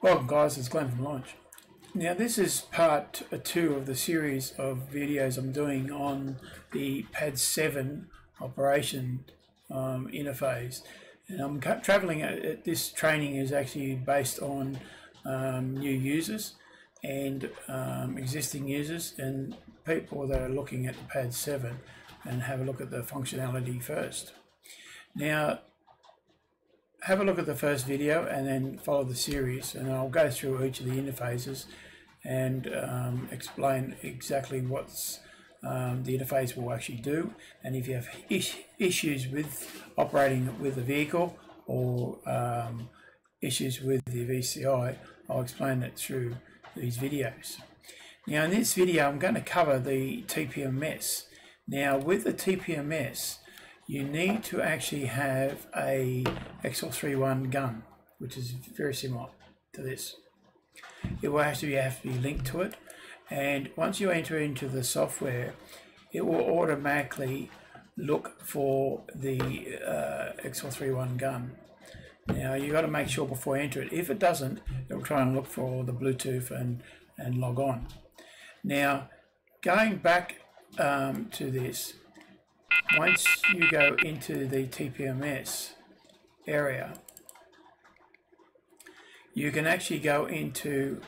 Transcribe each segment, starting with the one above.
Welcome guys, it's Glenn from Launch. Now this is part two of the series of videos I'm doing on the PAD 7 operation um, interface. And I'm traveling, at, this training is actually based on um, new users and um, existing users and people that are looking at the PAD 7 and have a look at the functionality first. Now have a look at the first video and then follow the series and I'll go through each of the interfaces and um, explain exactly what's um, the interface will actually do and if you have is issues with operating with the vehicle or um, issues with the VCI I'll explain that through these videos. Now in this video I'm going to cover the TPMS. Now with the TPMS you need to actually have a X431 gun which is very similar to this. It will have to be linked to it and once you enter into the software it will automatically look for the uh, X431 gun now you got to make sure before you enter it. If it doesn't, it'll try and look for the Bluetooth and, and log on. Now going back um, to this, once you go into the TPMS area, you can actually go into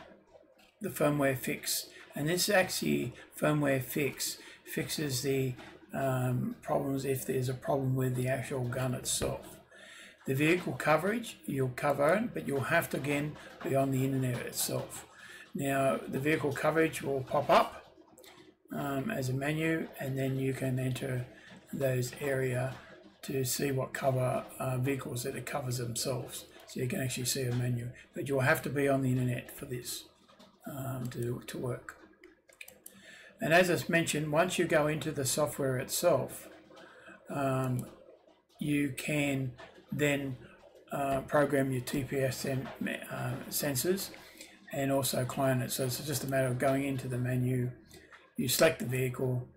the firmware fix and this actually firmware fix fixes the um, problems if there's a problem with the actual gun itself. The vehicle coverage, you'll cover it, but you'll have to again be on the internet itself. Now, the vehicle coverage will pop up um, as a menu, and then you can enter those area to see what cover uh, vehicles that it covers themselves. So you can actually see a menu, but you'll have to be on the internet for this um, to, to work. And as I mentioned, once you go into the software itself, um, you can then uh, program your TPS sen uh, sensors and also clone it. So it's just a matter of going into the menu, you select the vehicle,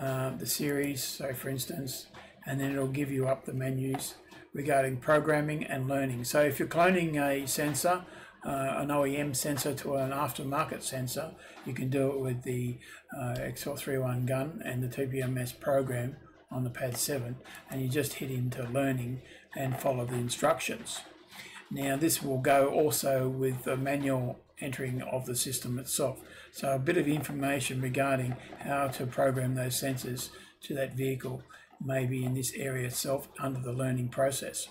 uh, the series, so for instance, and then it'll give you up the menus regarding programming and learning. So if you're cloning a sensor, uh, an OEM sensor to an aftermarket sensor, you can do it with the uh, X431 gun and the TPMS program on the pad 7 and you just hit into learning and follow the instructions. Now this will go also with the manual entering of the system itself. So a bit of information regarding how to program those sensors to that vehicle maybe in this area itself under the learning process.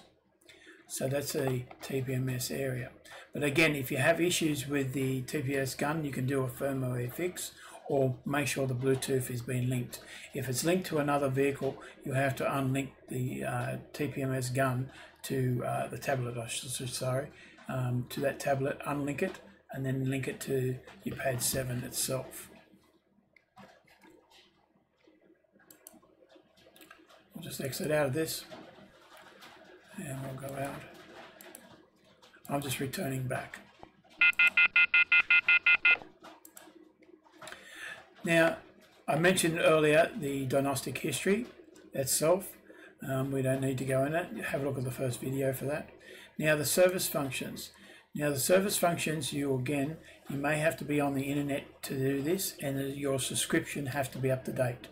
So that's the TPMS area. But again, if you have issues with the TPS gun, you can do a firmware fix or make sure the Bluetooth is being linked. If it's linked to another vehicle, you have to unlink the uh, TPMS gun to uh, the tablet, I should say, sorry, um, to that tablet, unlink it, and then link it to your Pad 7 itself. We'll just exit out of this, and we'll go out. I'm just returning back. Now, I mentioned earlier the diagnostic history itself. Um, we don't need to go in it. Have a look at the first video for that. Now, the service functions. Now, the service functions, you again, you may have to be on the internet to do this, and your subscription has to be up to date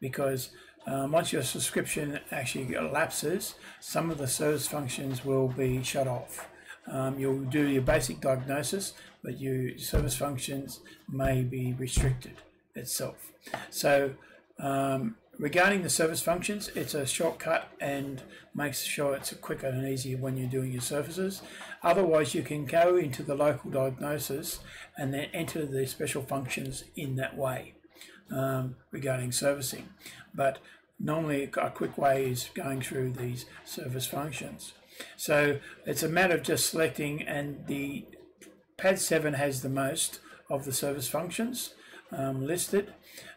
because um, once your subscription actually lapses, some of the service functions will be shut off. Um, you'll do your basic diagnosis, but your service functions may be restricted itself. So um, regarding the service functions, it's a shortcut and makes sure it's quicker and easier when you're doing your services. Otherwise, you can go into the local diagnosis and then enter the special functions in that way um, regarding servicing. But normally a quick way is going through these service functions. So it's a matter of just selecting and the PAD 7 has the most of the service functions um, listed.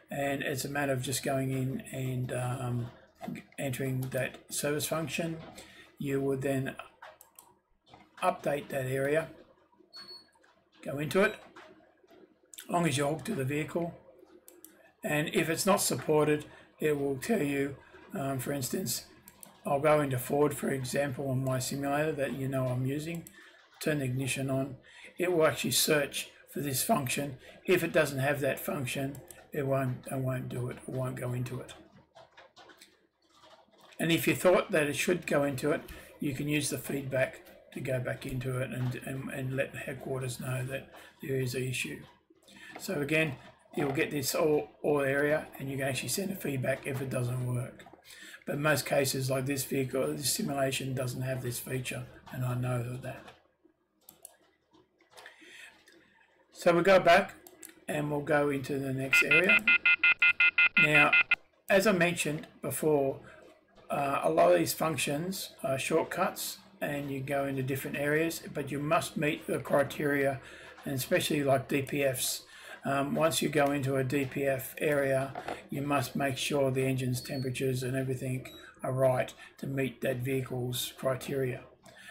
And it's a matter of just going in and um, entering that service function. You would then update that area go into it long as you're hooked to the vehicle. And if it's not supported it will tell you um, for instance I'll go into Ford for example on my simulator that you know I'm using turn the ignition on. It will actually search for this function. If it doesn't have that function it won't it won't do it it won't go into it. And if you thought that it should go into it you can use the feedback to go back into it and, and, and let headquarters know that there is an issue. So again you'll get this all, all area and you can actually send a feedback if it doesn't work. But most cases like this vehicle this simulation doesn't have this feature and I know that so we'll go back and we'll go into the next area now as I mentioned before uh, a lot of these functions are shortcuts and you go into different areas but you must meet the criteria and especially like DPFs um, once you go into a DPF area, you must make sure the engine's temperatures and everything are right to meet that vehicle's criteria.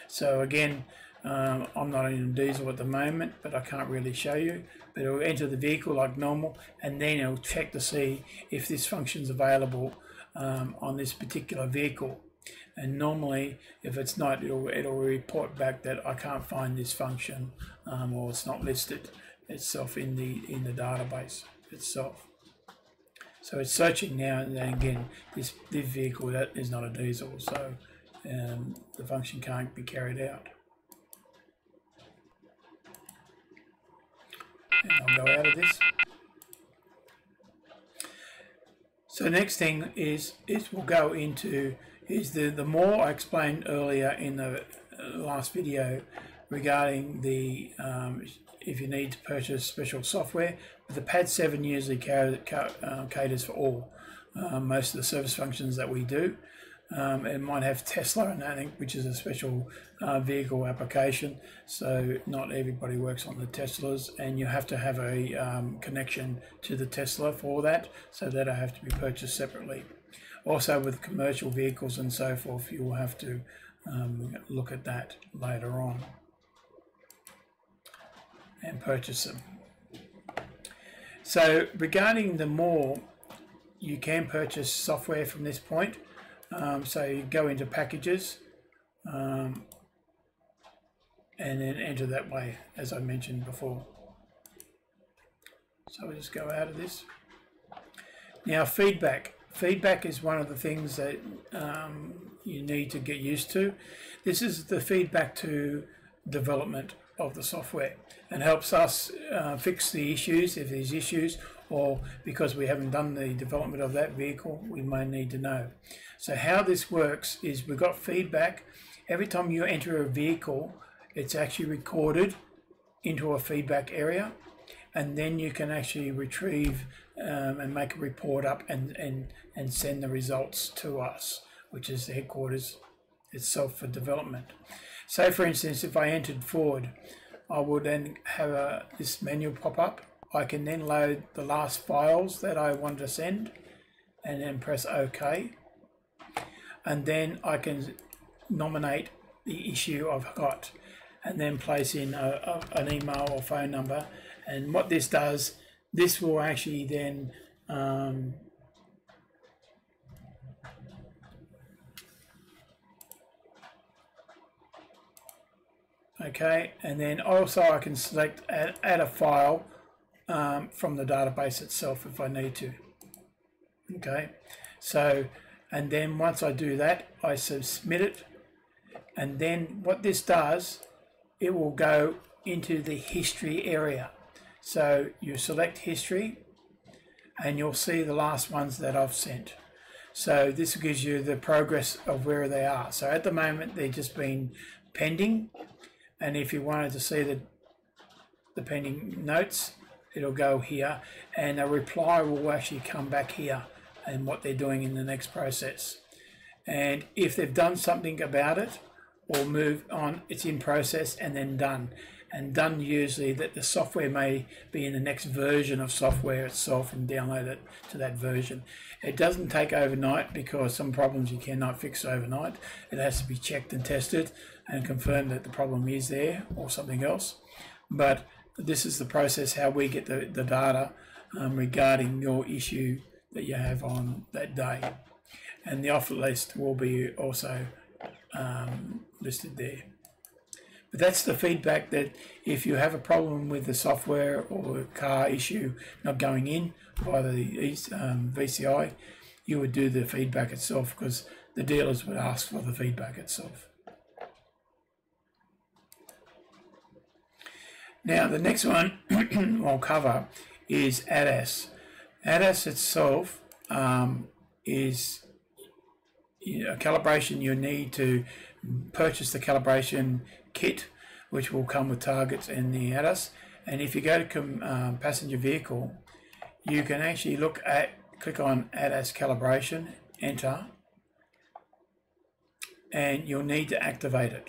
So again, um, I'm not in diesel at the moment, but I can't really show you. But it'll enter the vehicle like normal, and then it'll check to see if this function is available um, on this particular vehicle. And normally, if it's not, it'll, it'll report back that I can't find this function um, or it's not listed itself in the in the database itself. So it's searching now and then again this, this vehicle that is not a diesel, so um, the function can't be carried out. And I'll go out of this. So next thing is it will go into is the the Mall I explained earlier in the uh, last video regarding the um, if you need to purchase special software. The PAD 7 usually uh, caters for all, uh, most of the service functions that we do. Um, it might have Tesla and I think, which is a special uh, vehicle application. So not everybody works on the Teslas, and you have to have a um, connection to the Tesla for that. So that I have to be purchased separately. Also, with commercial vehicles and so forth, you will have to um, look at that later on and purchase them. So regarding the Mall, you can purchase software from this point. Um, so you go into packages um, and then enter that way, as I mentioned before. So we'll just go out of this. Now feedback. Feedback is one of the things that um, you need to get used to. This is the feedback to development of the software and helps us uh, fix the issues if there's issues or because we haven't done the development of that vehicle we may need to know. So how this works is we've got feedback every time you enter a vehicle it's actually recorded into a feedback area and then you can actually retrieve um, and make a report up and, and, and send the results to us which is the headquarters itself for development. So for instance, if I entered Ford, I will then have a, this menu pop up. I can then load the last files that I want to send and then press OK. And then I can nominate the issue I've got and then place in a, a, an email or phone number. And what this does, this will actually then um, okay and then also I can select add, add a file um, from the database itself if I need to. Okay? So and then once I do that I submit it. And then what this does it will go into the history area. So you select history and you'll see the last ones that I've sent. So this gives you the progress of where they are. So at the moment they're just been pending. And if you wanted to see the, the pending notes it'll go here and a reply will actually come back here and what they're doing in the next process and if they've done something about it or move on it's in process and then done and done usually that the software may be in the next version of software itself and download it to that version. It doesn't take overnight because some problems you cannot fix overnight. It has to be checked and tested and confirmed that the problem is there or something else. But this is the process how we get the, the data um, regarding your issue that you have on that day. and the offer list will be also um, listed there. But that's the feedback that if you have a problem with the software or a car issue not going in by the um, VCI, you would do the feedback itself because the dealers would ask for the feedback itself. Now the next one I'll cover is ADAS. ADAS itself um, is a calibration you need to purchase the calibration kit which will come with targets and the ADAS and if you go to um, passenger vehicle you can actually look at click on ADAS calibration enter and you'll need to activate it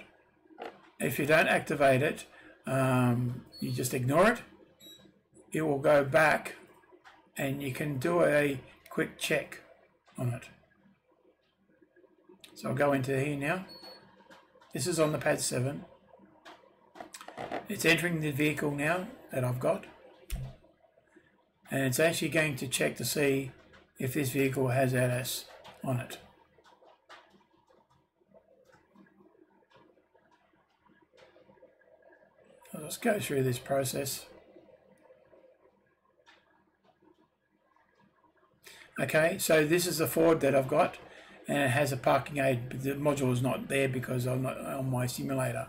if you don't activate it um, you just ignore it. It will go back and you can do a quick check on it. So I'll go into here now. This is on the pad 7 it's entering the vehicle now that I've got. And it's actually going to check to see if this vehicle has ADAS on it. Just go through this process. Okay, so this is the Ford that I've got and it has a parking aid, but the module is not there because I'm not on my simulator.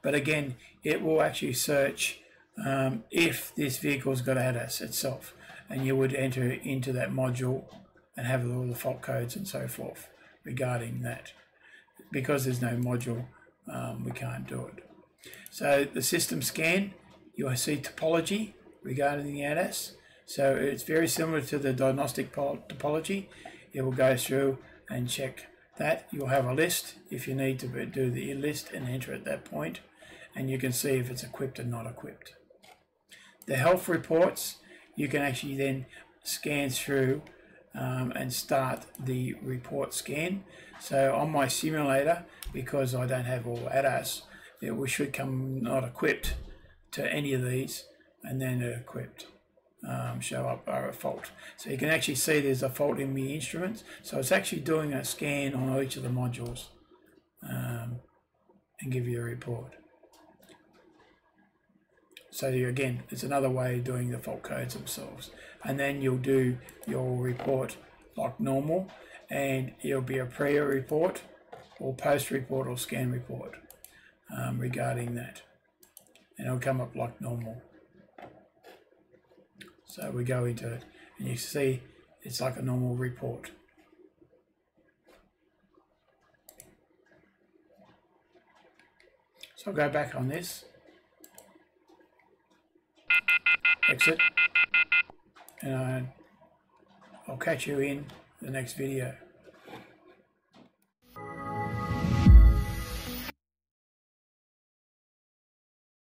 But again, it will actually search um, if this vehicle's got ADAS itself. And you would enter into that module and have all the fault codes and so forth regarding that. Because there's no module, um, we can't do it. So the system scan, you'll see topology regarding the ADAS. So it's very similar to the diagnostic topology. It will go through and check that. You'll have a list if you need to do the list and enter at that point and you can see if it's equipped or not equipped. The health reports, you can actually then scan through um, and start the report scan. So on my simulator, because I don't have all ADAS, it should come not equipped to any of these and then equipped um, show up are a fault. So you can actually see there's a fault in the instruments. So it's actually doing a scan on each of the modules um, and give you a report. So you, again, it's another way of doing the fault codes themselves. And then you'll do your report like normal and it'll be a pre report or post report or scan report um, regarding that. And it'll come up like normal. So we go into it and you see it's like a normal report. So I'll go back on this exit and I'll catch you in the next video.